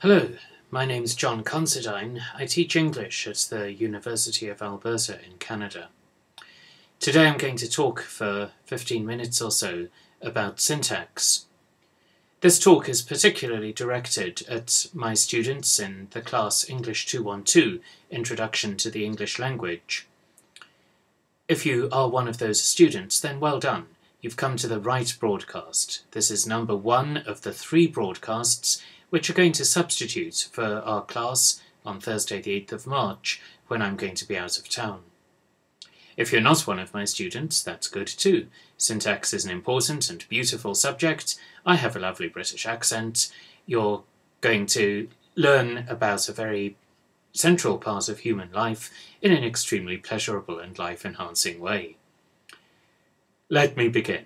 Hello, my name's John Considine. I teach English at the University of Alberta in Canada. Today I'm going to talk for 15 minutes or so about syntax. This talk is particularly directed at my students in the class English 212 Introduction to the English Language. If you are one of those students, then well done. You've come to the right broadcast. This is number one of the three broadcasts which are going to substitute for our class on Thursday, the 8th of March, when I'm going to be out of town. If you're not one of my students, that's good too. Syntax is an important and beautiful subject. I have a lovely British accent. You're going to learn about a very central part of human life in an extremely pleasurable and life enhancing way. Let me begin.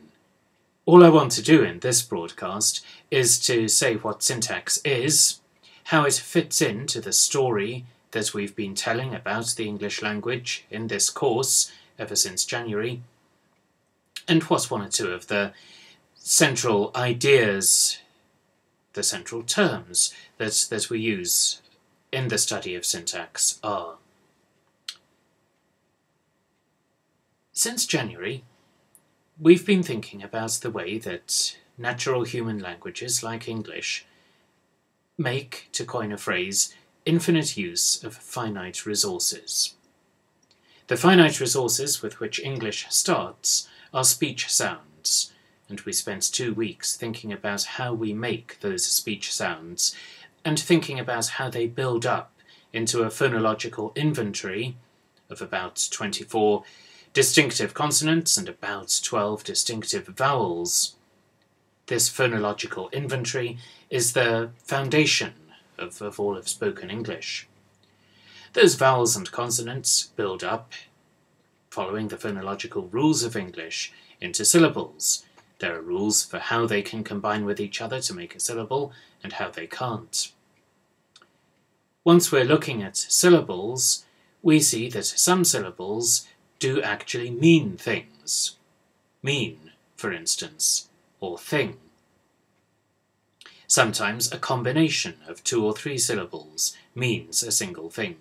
All I want to do in this broadcast is to say what syntax is, how it fits into the story that we've been telling about the English language in this course ever since January, and what one or two of the central ideas, the central terms that, that we use in the study of syntax are. Since January, we've been thinking about the way that natural human languages like English make, to coin a phrase, infinite use of finite resources. The finite resources with which English starts are speech sounds, and we spent two weeks thinking about how we make those speech sounds and thinking about how they build up into a phonological inventory of about 24 distinctive consonants and about 12 distinctive vowels. This phonological inventory is the foundation of, of all of spoken English. Those vowels and consonants build up, following the phonological rules of English, into syllables. There are rules for how they can combine with each other to make a syllable and how they can't. Once we're looking at syllables, we see that some syllables do actually mean things. Mean, for instance, or thing. Sometimes a combination of two or three syllables means a single thing.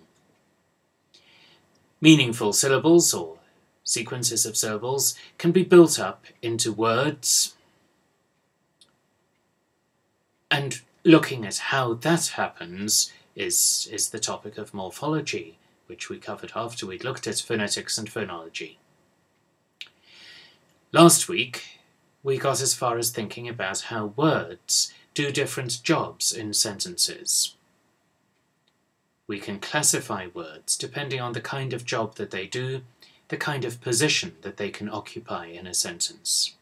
Meaningful syllables or sequences of syllables can be built up into words. And looking at how that happens is, is the topic of morphology, which we covered after we'd looked at phonetics and phonology. Last week, we got as far as thinking about how words do different jobs in sentences. We can classify words depending on the kind of job that they do, the kind of position that they can occupy in a sentence.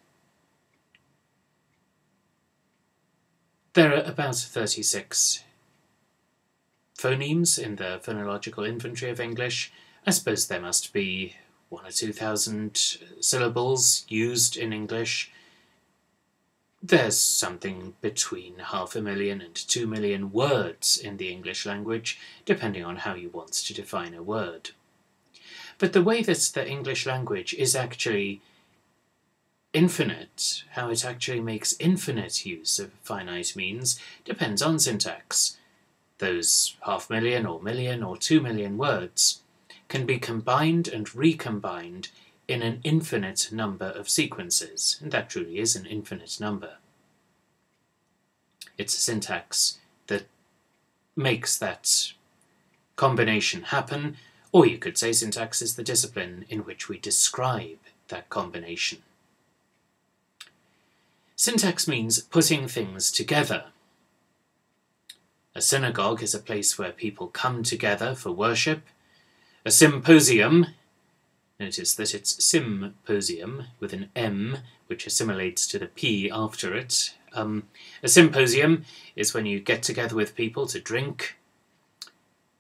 There are about 36 phonemes in the phonological inventory of English. I suppose there must be one or two thousand syllables used in English. There's something between half a million and two million words in the English language, depending on how you want to define a word. But the way that the English language is actually infinite, how it actually makes infinite use of finite means, depends on syntax. Those half million or million or two million words can be combined and recombined in an infinite number of sequences, and that truly is an infinite number. It's a syntax that makes that combination happen, or you could say syntax is the discipline in which we describe that combination. Syntax means putting things together. A synagogue is a place where people come together for worship. A symposium, notice that it's symposium with an M, which assimilates to the P after it. Um, a symposium is when you get together with people to drink.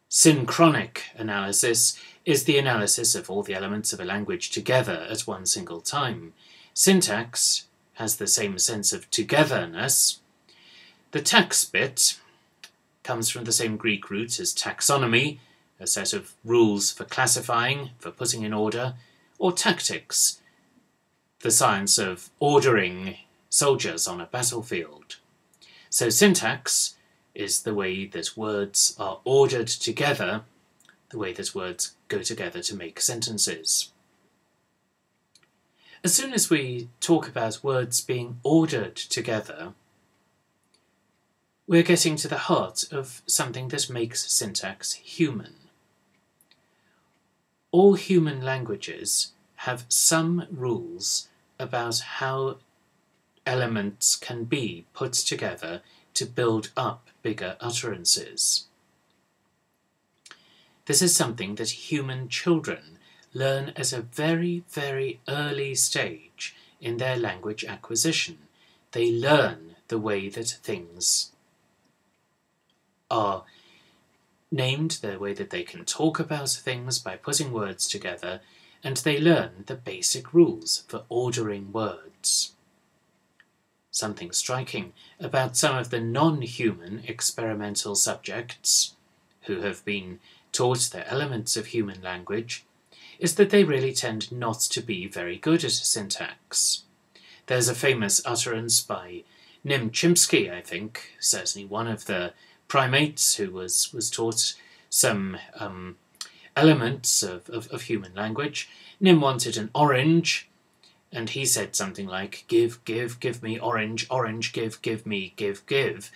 Synchronic analysis is the analysis of all the elements of a language together at one single time. Syntax has the same sense of togetherness. The tax bit comes from the same Greek root as taxonomy, a set of rules for classifying, for putting in order, or tactics, the science of ordering soldiers on a battlefield. So syntax is the way that words are ordered together, the way that words go together to make sentences. As soon as we talk about words being ordered together, we're getting to the heart of something that makes syntax human. All human languages have some rules about how elements can be put together to build up bigger utterances. This is something that human children learn at a very, very early stage in their language acquisition. They learn the way that things are named, the way that they can talk about things by putting words together, and they learn the basic rules for ordering words. Something striking about some of the non human experimental subjects who have been taught the elements of human language is that they really tend not to be very good at syntax. There's a famous utterance by Nim Chimpsky, I think, certainly one of the primates who was, was taught some um, elements of, of, of human language. Nim wanted an orange, and he said something like, Give, give, give me orange, orange, give, give me, give, give.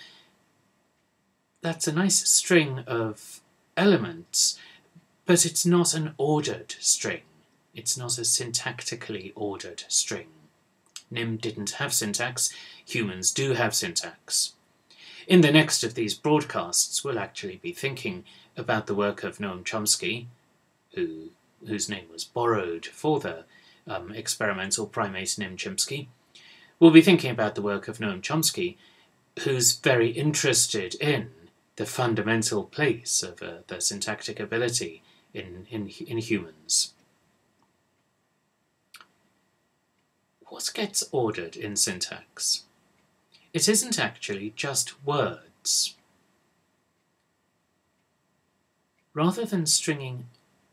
That's a nice string of elements, but it's not an ordered string. It's not a syntactically ordered string. Nim didn't have syntax, humans do have syntax. In the next of these broadcasts, we'll actually be thinking about the work of Noam Chomsky, who, whose name was borrowed for the um, experimental primate Nim Chimpsky. We'll be thinking about the work of Noam Chomsky, who's very interested in the fundamental place of uh, the syntactic ability in, in, in humans. What gets ordered in syntax? It isn't actually just words. Rather than stringing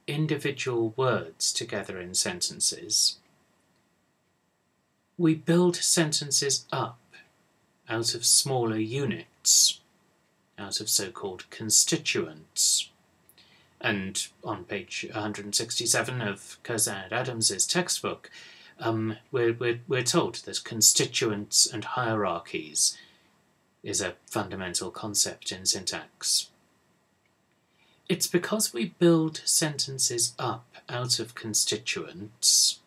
individual words together in sentences, we build sentences up out of smaller units, out of so called constituents. And on page 167 of and Adams's textbook, um, we're, we're, we're told that constituents and hierarchies is a fundamental concept in syntax. It's because we build sentences up out of constituents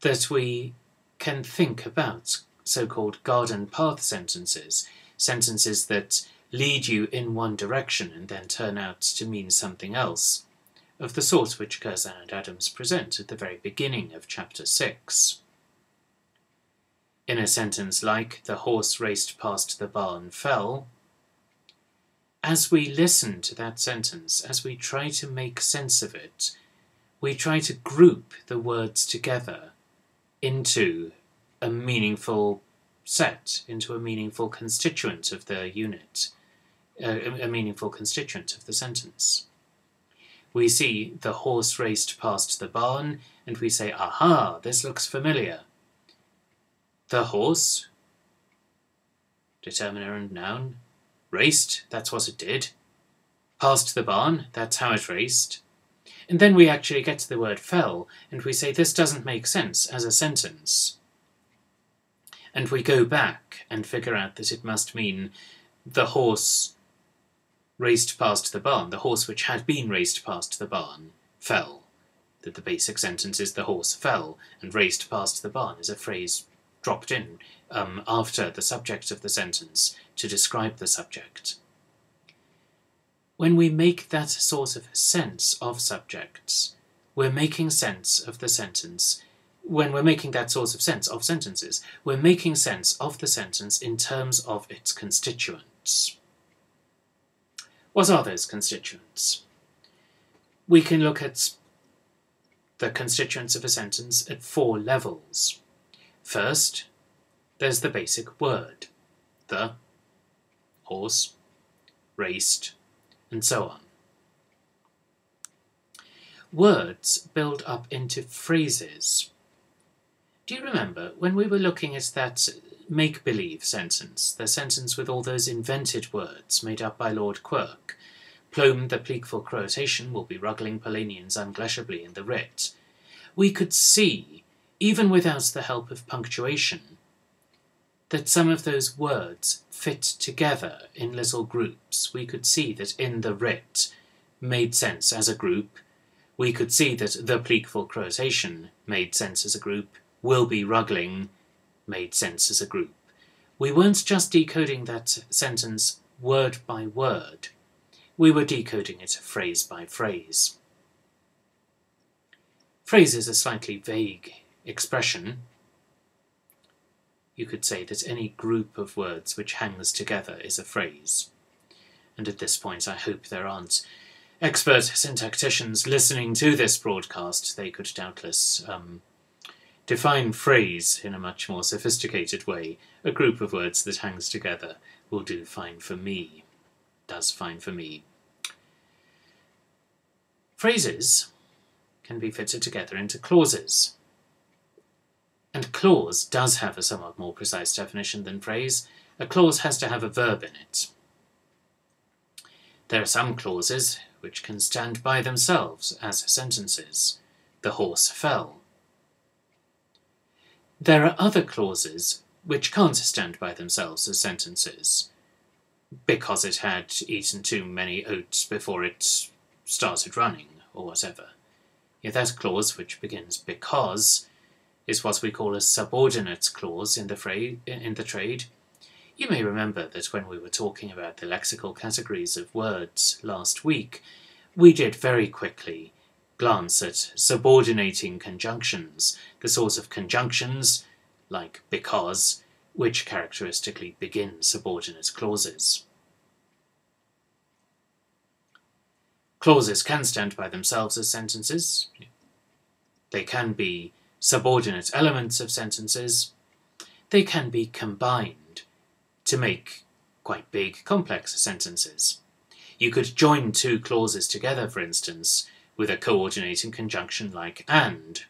that we can think about so called garden path sentences, sentences that lead you in one direction and then turn out to mean something else, of the sort which Curzan and Adams present at the very beginning of chapter 6. In a sentence like, the horse raced past the barn fell, as we listen to that sentence, as we try to make sense of it, we try to group the words together into a meaningful set, into a meaningful constituent of the unit, a, a meaningful constituent of the sentence. We see the horse raced past the barn, and we say, aha, this looks familiar. The horse, determiner and noun, Raced, that's what it did. Past the barn, that's how it raced. And then we actually get to the word fell, and we say this doesn't make sense as a sentence. And we go back and figure out that it must mean the horse raced past the barn, the horse which had been raced past the barn, fell. That the basic sentence is the horse fell, and raced past the barn is a phrase dropped in um, after the subject of the sentence to describe the subject. When we make that sort of sense of subjects, we're making sense of the sentence. When we're making that sort of sense of sentences, we're making sense of the sentence in terms of its constituents. What are those constituents? We can look at the constituents of a sentence at four levels. First, there's the basic word the, horse, raced, and so on. Words build up into phrases. Do you remember when we were looking at that make believe sentence, the sentence with all those invented words made up by Lord Quirk. Plome the pleekful quotation will be ruggling Polanians unglashably in the writ. We could see, even without the help of punctuation, that some of those words fit together in little groups. We could see that in the writ made sense as a group. We could see that the pleekful quotation made sense as a group. Will be ruggling made sense as a group. We weren't just decoding that sentence word by word, we were decoding it phrase by phrase. Phrase is a slightly vague expression. You could say that any group of words which hangs together is a phrase. And at this point, I hope there aren't expert syntacticians listening to this broadcast. They could doubtless um, define phrase in a much more sophisticated way. A group of words that hangs together will do fine for me. Does fine for me. Phrases can be fitted together into clauses. And clause does have a somewhat more precise definition than phrase. A clause has to have a verb in it. There are some clauses which can stand by themselves as sentences. The horse fell. There are other clauses which can't stand by themselves as sentences, because it had eaten too many oats before it started running, or whatever. Yeah, that clause, which begins because, is what we call a subordinate clause in the, fra- in the trade. You may remember that when we were talking about the lexical categories of words last week, we did very quickly glance at subordinating conjunctions, the sorts of conjunctions, like because, which characteristically begin subordinate clauses. Clauses can stand by themselves as sentences. They can be subordinate elements of sentences. They can be combined to make quite big, complex sentences. You could join two clauses together, for instance, with a coordinating conjunction like and.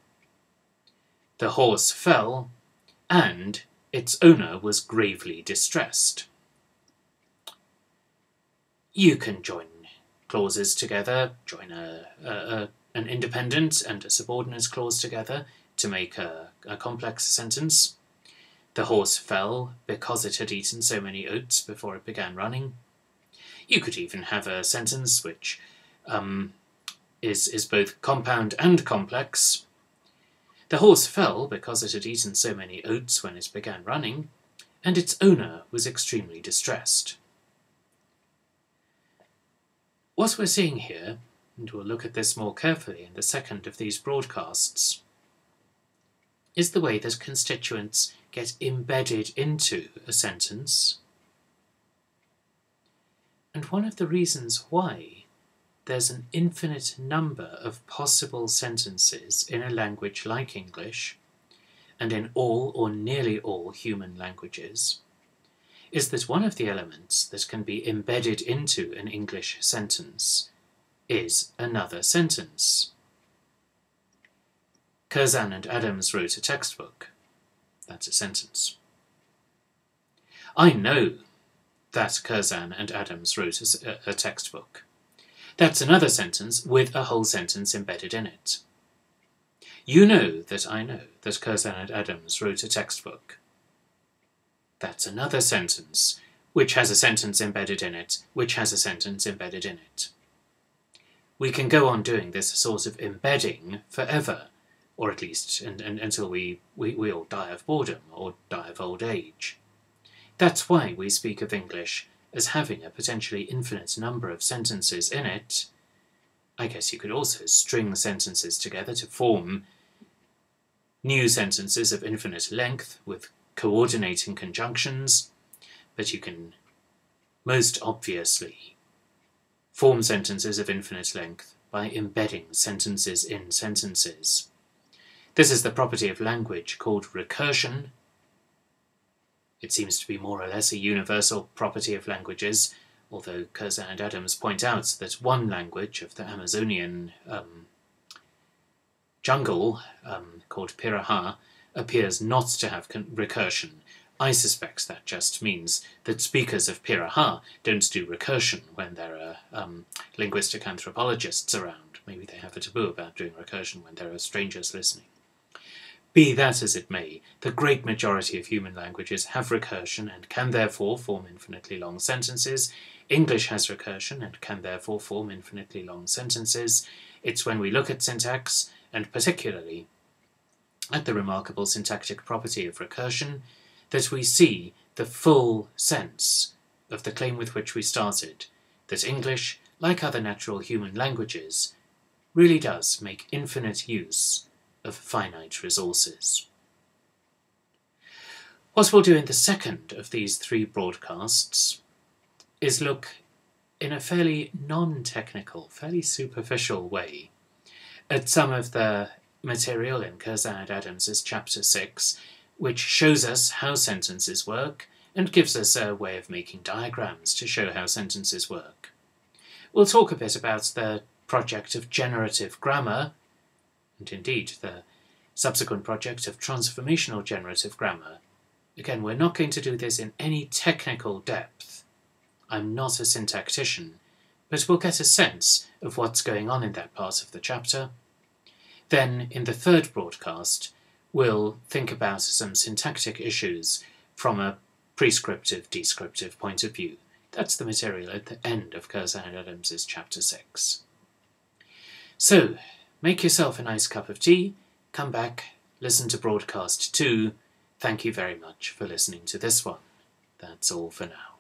The horse fell, and its owner was gravely distressed. You can join clauses together, join a, a, a, an independent and a subordinate clause together to make a, a complex sentence. The horse fell because it had eaten so many oats before it began running. You could even have a sentence which um, is, is both compound and complex. The horse fell because it had eaten so many oats when it began running, and its owner was extremely distressed. What we're seeing here, and we'll look at this more carefully in the second of these broadcasts, is the way that constituents get embedded into a sentence. And one of the reasons why there's an infinite number of possible sentences in a language like English, and in all or nearly all human languages, is that one of the elements that can be embedded into an English sentence is another sentence. Curzan and Adams wrote a textbook. That's a sentence. I know that Curzan and Adams wrote a, a textbook. That's another sentence with a whole sentence embedded in it. You know that I know that Curzan and Adams wrote a textbook. That's another sentence, which has a sentence embedded in it, which has a sentence embedded in it. We can go on doing this sort of embedding forever, or at least and, and, until we, we, we all die of boredom or die of old age. That's why we speak of English as having a potentially infinite number of sentences in it, I guess you could also string sentences together to form new sentences of infinite length with coordinating conjunctions, but you can most obviously form sentences of infinite length by embedding sentences in sentences. This is the property of language called recursion, it seems to be more or less a universal property of languages, although Curzan and Adams point out that one language of the Amazonian um, jungle, um, called Piraha, appears not to have recursion, I suspect that just means that speakers of Piraha don't do recursion when there are um, linguistic anthropologists around. Maybe they have a taboo about doing recursion when there are strangers listening. Be that as it may, the great majority of human languages have recursion and can therefore form infinitely long sentences. English has recursion and can therefore form infinitely long sentences. It's when we look at syntax, and particularly at the remarkable syntactic property of recursion, that we see the full sense of the claim with which we started that English, like other natural human languages, really does make infinite use of finite resources. What we'll do in the second of these three broadcasts is look in a fairly non technical, fairly superficial way at some of the material in Curzan Adams's chapter 6, which shows us how sentences work and gives us a way of making diagrams to show how sentences work. We'll talk a bit about the project of generative grammar and indeed the subsequent project of transformational generative grammar. Again, we're not going to do this in any technical depth. I'm not a syntactician, but we'll get a sense of what's going on in that part of the chapter. Then, in the third broadcast, we'll think about some syntactic issues from a prescriptive descriptive point of view. That's the material at the end of Curzan Adams's chapter 6. So, make yourself a nice cup of tea, come back, listen to broadcast 2. Thank you very much for listening to this one. That's all for now.